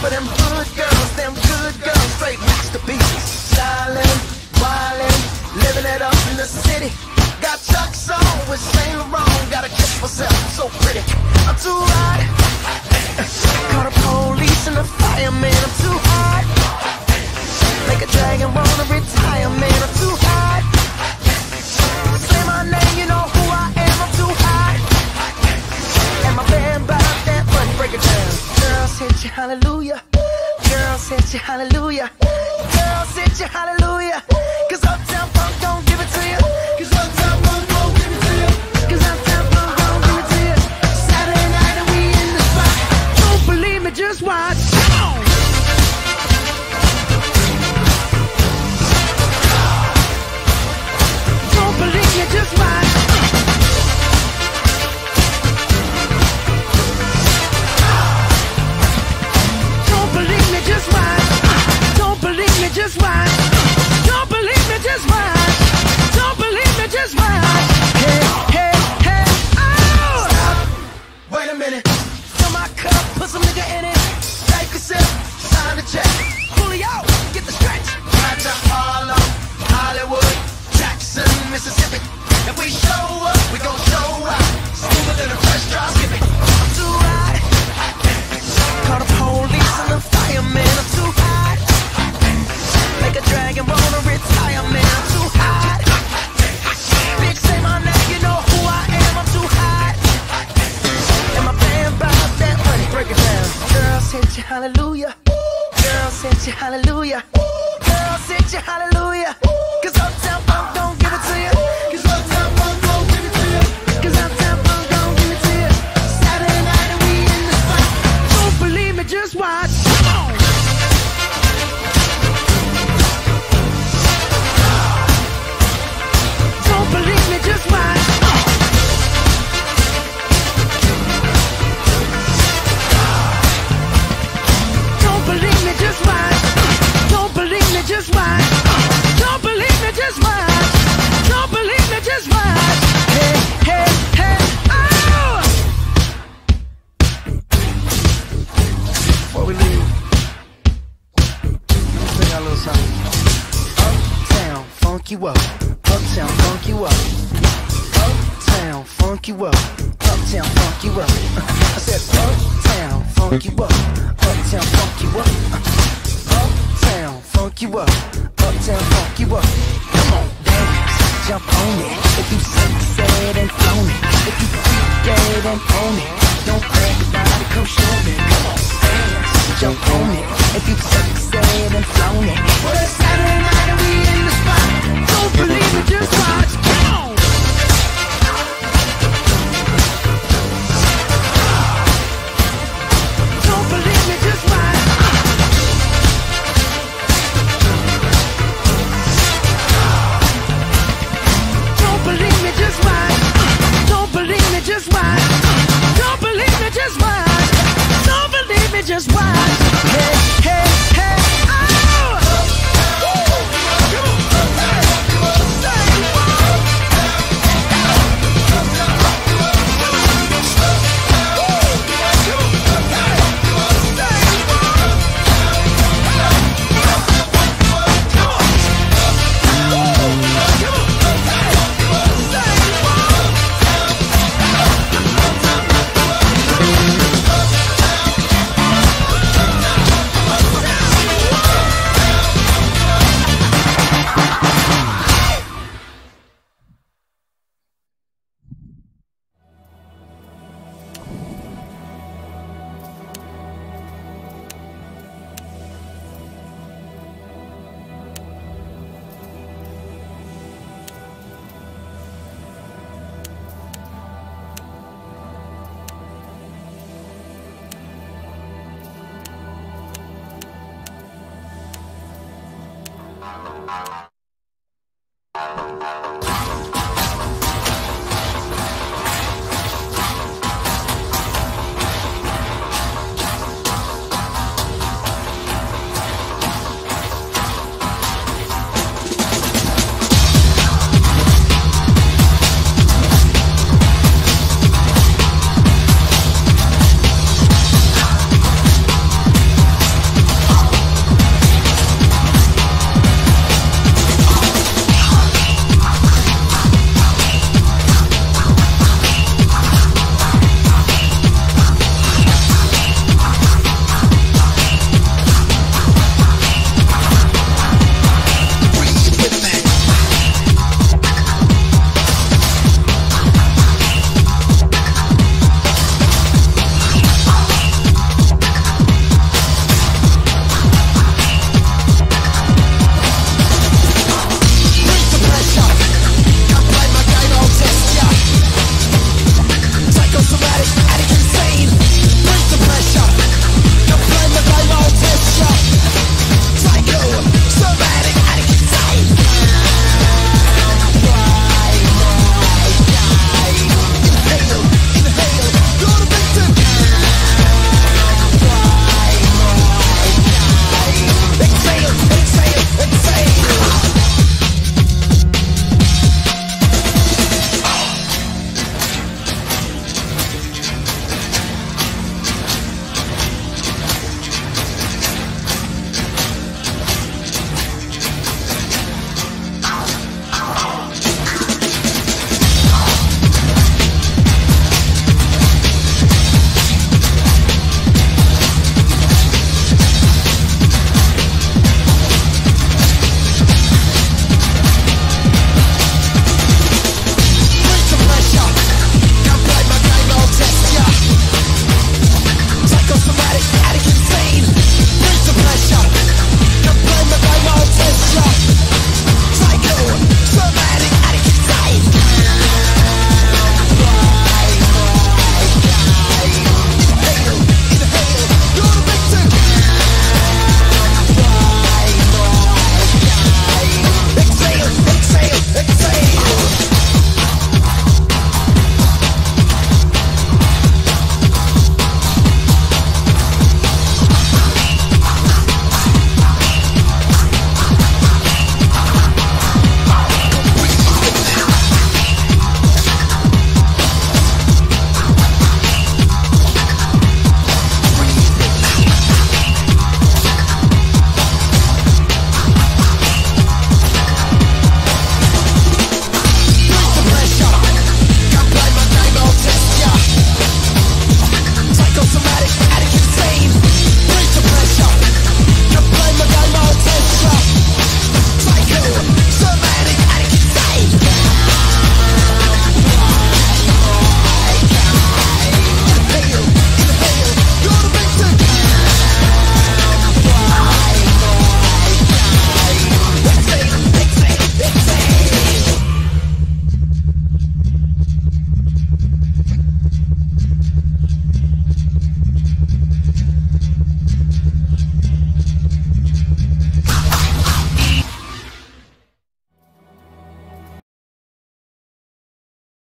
for them good girls, them good girls, straight rich the be. Stylin', wildin', living it up in the city. Got Chuck's on with Saint Laurent, gotta kiss myself, so pretty. I'm too hot. sent you hallelujah. Girl sent you hallelujah. Girl sent you hallelujah. Cause uptown Funk don't give it to you. Cause up, uptown funk you up, uptown funk you up, uptown funk you up. I said uptown funk you up, uptown funk you up, uptown funk you up, uptown funk you up. Come on, dance, jump on it. If you sexy said and flown it, if you freak dead and own it, don't brag about it, come show me. Come on, dance, jump on it. If you sexy said and flown it.